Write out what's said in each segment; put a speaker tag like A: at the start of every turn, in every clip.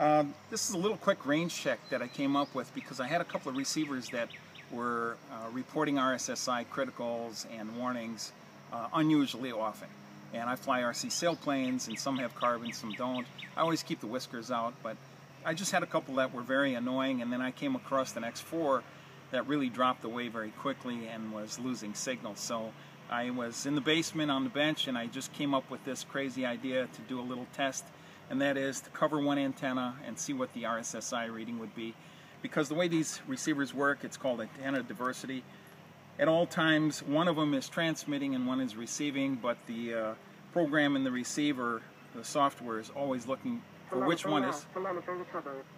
A: Um, this is a little quick range check that I came up with because I had a couple of receivers that were uh, reporting RSSI criticals and warnings uh, unusually often. And I fly RC sailplanes and some have carbon, some don't. I always keep the whiskers out, but I just had a couple that were very annoying and then I came across the next four that really dropped away very quickly and was losing signal. So I was in the basement on the bench and I just came up with this crazy idea to do a little test and that is to cover one antenna and see what the RSSI reading would be. Because the way these receivers work, it's called antenna diversity. At all times, one of them is transmitting and one is receiving, but the uh, program in the receiver, the software, is always looking for which one is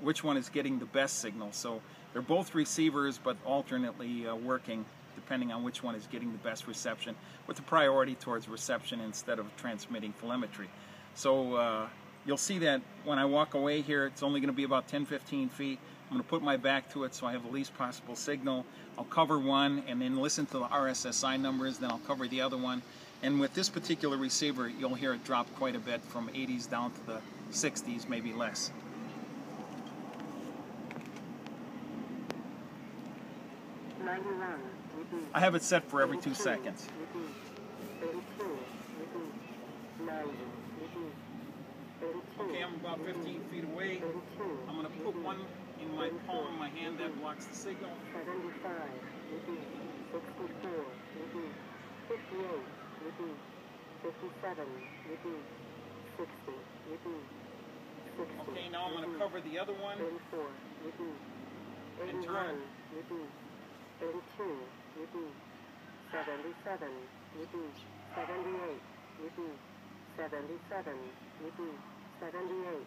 A: which one is getting the best signal. So they're both receivers, but alternately uh, working depending on which one is getting the best reception, with the priority towards reception instead of transmitting telemetry. So uh, you'll see that when I walk away here, it's only going to be about 10-15 feet. I'm going to put my back to it so I have the least possible signal. I'll cover one and then listen to the RSSI numbers, then I'll cover the other one. And with this particular receiver, you'll hear it drop quite a bit from 80s down to the 60s, maybe less. I have it set for every two seconds. Okay, I'm about 15 feet away. I'm going to put one in my palm, my hand that blocks the signal.
B: 75, 64, 58, 57, 60, 60.
A: Okay, now I'm going to cover the other one.
B: 34, 81, 82, 77, 78, 77, 78.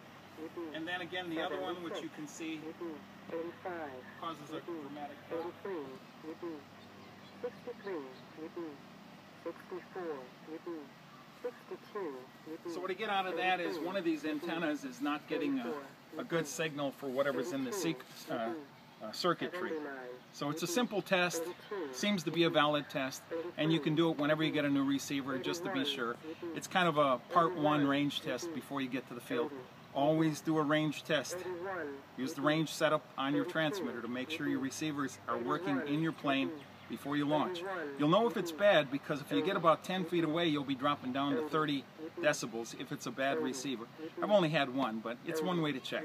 A: And then again, the other one, which you can see,
B: 85,
A: causes a dramatic drop.
B: 83, 63, 64, 62.
A: So what I get out of that is one of these antennas is not getting a, a good signal for whatever's in the sequ- uh, uh, circuitry. So it's a simple test, seems to be a valid test, and you can do it whenever you get a new receiver just to be sure. It's kind of a part one range test before you get to the field. Always do a range test. Use the range setup on your transmitter to make sure your receivers are working in your plane before you launch. You'll know if it's bad because if you get about 10 feet away, you'll be dropping down to 30 decibels if it's a bad receiver. I've only had one, but it's one way to check.